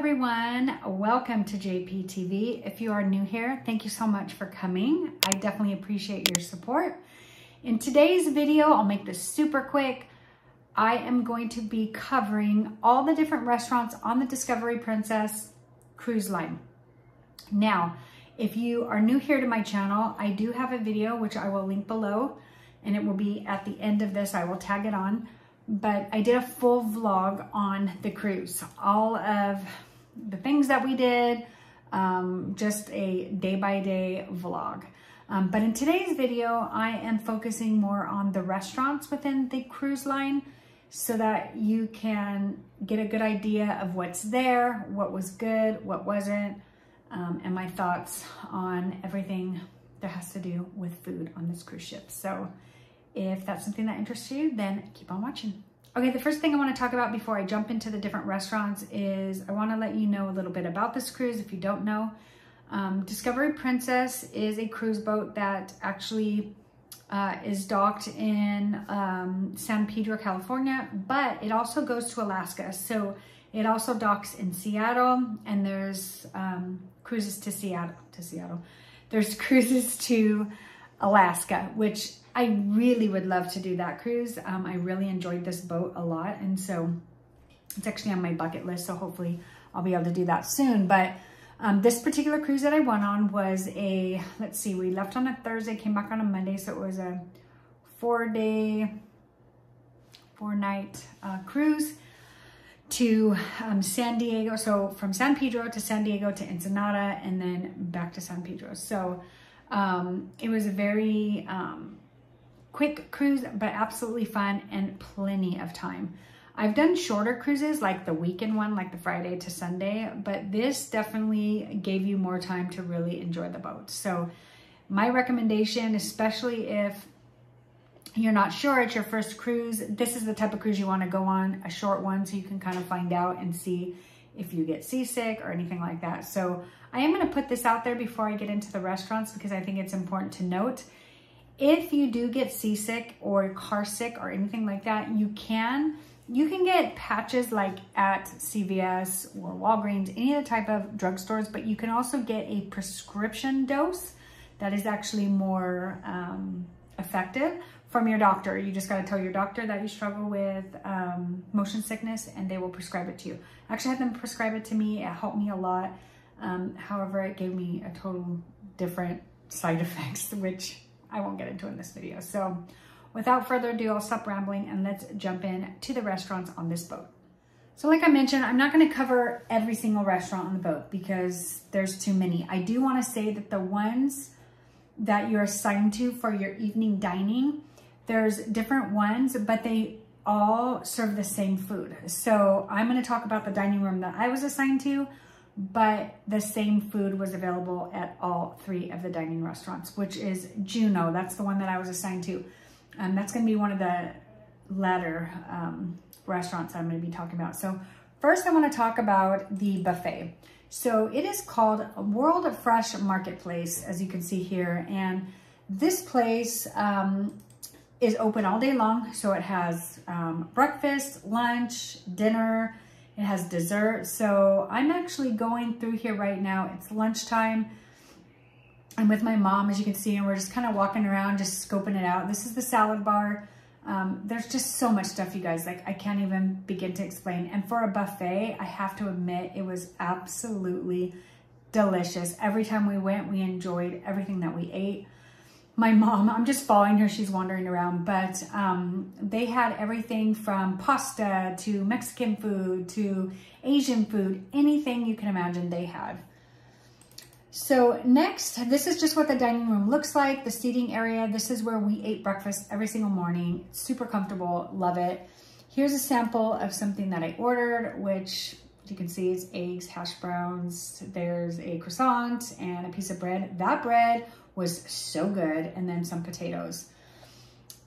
everyone. Welcome to JPTV. If you are new here, thank you so much for coming. I definitely appreciate your support. In today's video, I'll make this super quick. I am going to be covering all the different restaurants on the Discovery Princess cruise line. Now, if you are new here to my channel, I do have a video which I will link below and it will be at the end of this. I will tag it on but I did a full vlog on the cruise. All of the things that we did, um, just a day by day vlog. Um, but in today's video, I am focusing more on the restaurants within the cruise line so that you can get a good idea of what's there, what was good, what wasn't, um, and my thoughts on everything that has to do with food on this cruise ship. So if that's something that interests you, then keep on watching. Okay, the first thing I wanna talk about before I jump into the different restaurants is I wanna let you know a little bit about this cruise if you don't know. Um, Discovery Princess is a cruise boat that actually uh, is docked in um, San Pedro, California, but it also goes to Alaska. So it also docks in Seattle and there's um, cruises to Seattle, to Seattle. There's cruises to Alaska, which I really would love to do that cruise. Um, I really enjoyed this boat a lot. And so it's actually on my bucket list. So hopefully I'll be able to do that soon. But um, this particular cruise that I went on was a, let's see, we left on a Thursday, came back on a Monday. So it was a four day, four night uh, cruise to um, San Diego. So from San Pedro to San Diego to Ensenada and then back to San Pedro. So um, it was a very um, quick cruise, but absolutely fun and plenty of time. I've done shorter cruises like the weekend one, like the Friday to Sunday, but this definitely gave you more time to really enjoy the boat. So my recommendation, especially if you're not sure it's your first cruise, this is the type of cruise you wanna go on, a short one so you can kind of find out and see if you get seasick or anything like that. So I am gonna put this out there before I get into the restaurants because I think it's important to note. If you do get seasick or car sick or anything like that, you can you can get patches like at CVS or Walgreens, any of the type of drugstores, but you can also get a prescription dose that is actually more um, effective from your doctor. You just got to tell your doctor that you struggle with um, motion sickness and they will prescribe it to you. I actually had them prescribe it to me. It helped me a lot. Um, however, it gave me a total different side effects, which I won't get into in this video. So without further ado, I'll stop rambling and let's jump in to the restaurants on this boat. So like I mentioned, I'm not gonna cover every single restaurant on the boat because there's too many. I do wanna say that the ones that you're assigned to for your evening dining, there's different ones, but they all serve the same food. So I'm gonna talk about the dining room that I was assigned to, but the same food was available at all three of the dining restaurants, which is Juno. That's the one that I was assigned to. And that's gonna be one of the latter um, restaurants I'm gonna be talking about. So first I wanna talk about the buffet. So it is called World Fresh Marketplace, as you can see here. And this place um, is open all day long. So it has um, breakfast, lunch, dinner, it has dessert. So I'm actually going through here right now. It's lunchtime. I'm with my mom, as you can see, and we're just kind of walking around, just scoping it out. This is the salad bar. Um, there's just so much stuff, you guys. Like, I can't even begin to explain. And for a buffet, I have to admit, it was absolutely delicious. Every time we went, we enjoyed everything that we ate my mom, I'm just following her, she's wandering around, but um, they had everything from pasta to Mexican food to Asian food, anything you can imagine they had. So next, this is just what the dining room looks like, the seating area. This is where we ate breakfast every single morning. Super comfortable, love it. Here's a sample of something that I ordered, which you can see is eggs, hash browns. There's a croissant and a piece of bread. That bread was so good. And then some potatoes.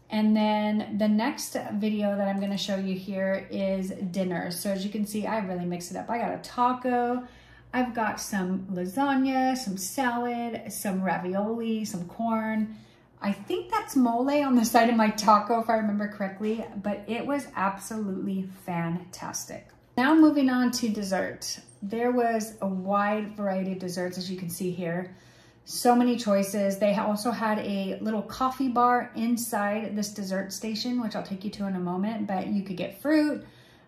And then the next video that I'm gonna show you here is dinner. So as you can see, I really mix it up. I got a taco, I've got some lasagna, some salad, some ravioli, some corn. I think that's mole on the side of my taco, if I remember correctly, but it was absolutely fantastic. Now moving on to dessert. there was a wide variety of desserts as you can see here. So many choices. They also had a little coffee bar inside this dessert station, which I'll take you to in a moment, but you could get fruit.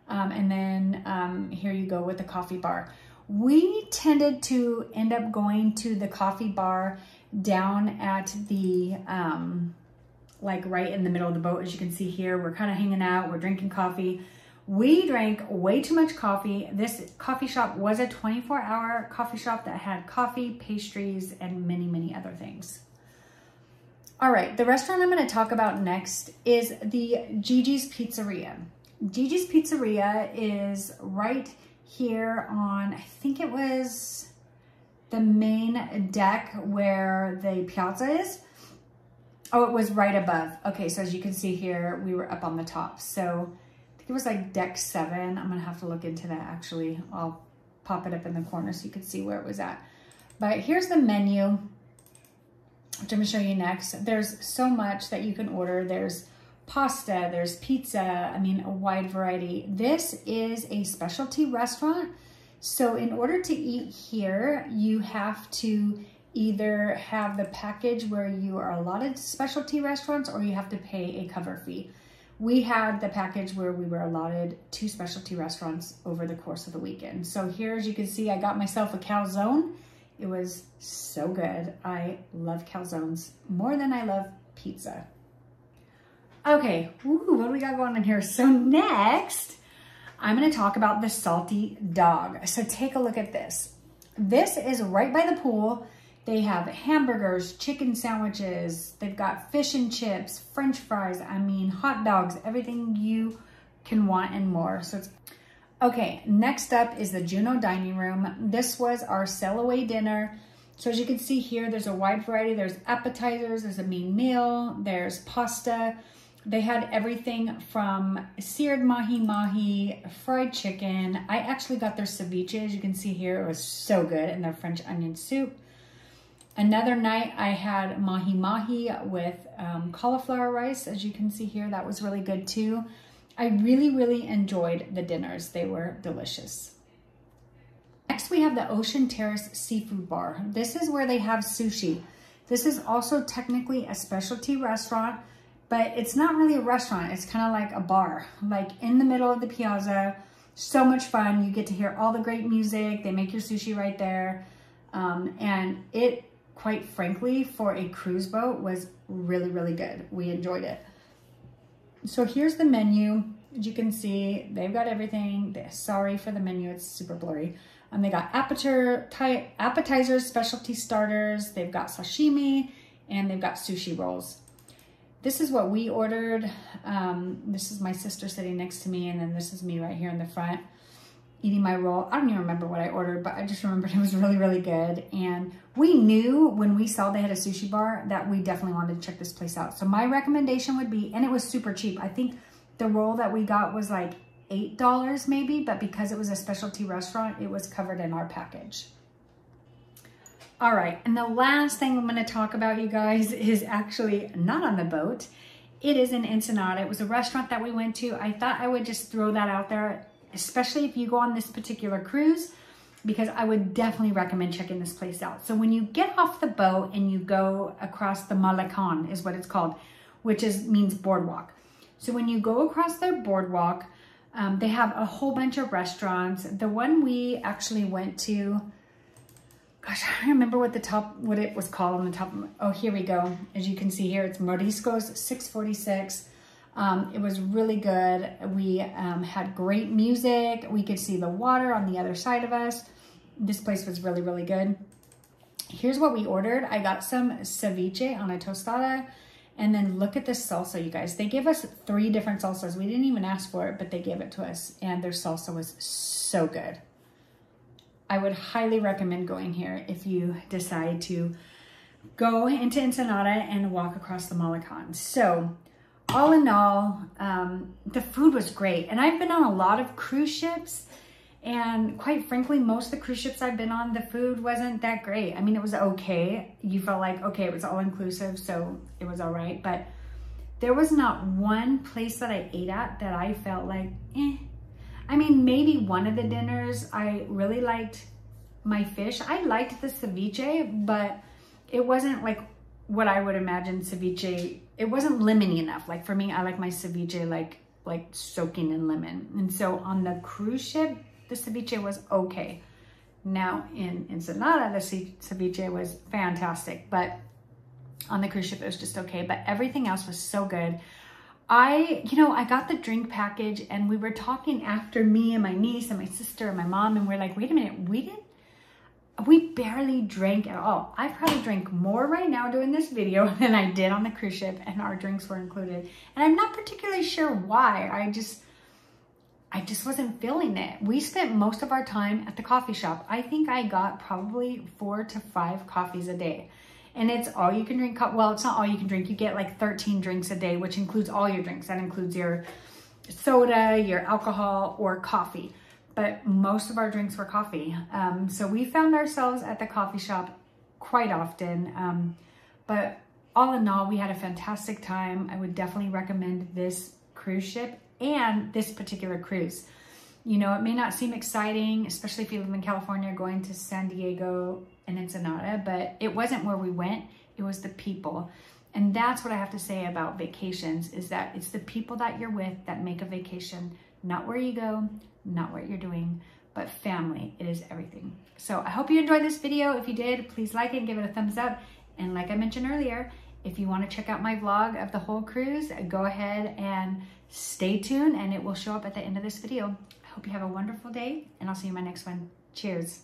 Um, and then um, here you go with the coffee bar. We tended to end up going to the coffee bar down at the, um, like right in the middle of the boat. As you can see here, we're kind of hanging out, we're drinking coffee. We drank way too much coffee. This coffee shop was a 24 hour coffee shop that had coffee, pastries, and many, many other things. All right, the restaurant I'm gonna talk about next is the Gigi's Pizzeria. Gigi's Pizzeria is right here on, I think it was the main deck where the piazza is. Oh, it was right above. Okay, so as you can see here, we were up on the top. So it was like deck seven. I'm gonna have to look into that actually. I'll pop it up in the corner so you can see where it was at. But here's the menu, which I'm gonna show you next. There's so much that you can order. There's pasta, there's pizza, I mean, a wide variety. This is a specialty restaurant. So in order to eat here, you have to either have the package where you are allotted specialty restaurants or you have to pay a cover fee we had the package where we were allotted two specialty restaurants over the course of the weekend. So here, as you can see, I got myself a calzone. It was so good. I love calzones more than I love pizza. Okay, Ooh, what do we got going on here? So next, I'm gonna talk about the salty dog. So take a look at this. This is right by the pool. They have hamburgers, chicken sandwiches, they've got fish and chips, french fries, I mean, hot dogs, everything you can want and more. So it's Okay, next up is the Juno Dining Room. This was our sell away dinner. So as you can see here, there's a wide variety. There's appetizers, there's a main meal, there's pasta. They had everything from seared mahi-mahi, fried chicken. I actually got their ceviche, as you can see here. It was so good, and their French onion soup. Another night I had mahi-mahi with um, cauliflower rice. As you can see here, that was really good too. I really, really enjoyed the dinners. They were delicious. Next, we have the Ocean Terrace Seafood Bar. This is where they have sushi. This is also technically a specialty restaurant, but it's not really a restaurant. It's kind of like a bar, like in the middle of the piazza. So much fun. You get to hear all the great music. They make your sushi right there. Um, and it quite frankly, for a cruise boat was really, really good. We enjoyed it. So here's the menu. As you can see, they've got everything. They're Sorry for the menu, it's super blurry. Um, they got appetizers, specialty starters, they've got sashimi, and they've got sushi rolls. This is what we ordered. Um, this is my sister sitting next to me, and then this is me right here in the front eating my roll. I don't even remember what I ordered, but I just remembered it was really, really good. And we knew when we saw they had a sushi bar that we definitely wanted to check this place out. So my recommendation would be, and it was super cheap. I think the roll that we got was like $8 maybe, but because it was a specialty restaurant, it was covered in our package. All right, and the last thing I'm gonna talk about, you guys, is actually not on the boat. It is in Ensenada. It was a restaurant that we went to. I thought I would just throw that out there especially if you go on this particular cruise, because I would definitely recommend checking this place out. So when you get off the boat and you go across the Malecon is what it's called, which is means boardwalk. So when you go across their boardwalk, um, they have a whole bunch of restaurants. The one we actually went to, gosh, I remember what the top, what it was called on the top. Oh, here we go. As you can see here, it's Mariscos 646. Um, it was really good. We um, had great music. We could see the water on the other side of us. This place was really, really good. Here's what we ordered. I got some ceviche on a tostada. And then look at this salsa, you guys. They gave us three different salsas. We didn't even ask for it, but they gave it to us. And their salsa was so good. I would highly recommend going here if you decide to go into Ensenada and walk across the Malecon. So all in all, um, the food was great. And I've been on a lot of cruise ships and quite frankly, most of the cruise ships I've been on, the food wasn't that great. I mean, it was okay. You felt like, okay, it was all inclusive, so it was all right. But there was not one place that I ate at that I felt like, eh. I mean, maybe one of the dinners I really liked my fish. I liked the ceviche, but it wasn't like what I would imagine ceviche. It wasn't lemony enough. Like for me, I like my ceviche like like soaking in lemon. And so on the cruise ship, the ceviche was okay. Now in Ensenada, the ceviche was fantastic, but on the cruise ship, it was just okay. But everything else was so good. I, you know, I got the drink package and we were talking after me and my niece and my sister and my mom and we're like, wait a minute, we didn't, we barely drank at all. I probably drink more right now doing this video than I did on the cruise ship and our drinks were included. And I'm not particularly sure why. I just, I just wasn't feeling it. We spent most of our time at the coffee shop. I think I got probably four to five coffees a day and it's all you can drink. Well, it's not all you can drink. You get like 13 drinks a day, which includes all your drinks. That includes your soda, your alcohol, or coffee. But most of our drinks were coffee. Um, so we found ourselves at the coffee shop quite often. Um, but all in all, we had a fantastic time. I would definitely recommend this cruise ship and this particular cruise. You know, it may not seem exciting, especially if you live in California, going to San Diego and Ensenada, but it wasn't where we went. It was the people. And that's what I have to say about vacations is that it's the people that you're with that make a vacation, not where you go, not what you're doing, but family. It is everything. So I hope you enjoyed this video. If you did, please like it and give it a thumbs up. And like I mentioned earlier, if you want to check out my vlog of the whole cruise, go ahead and stay tuned and it will show up at the end of this video. I hope you have a wonderful day and I'll see you in my next one. Cheers.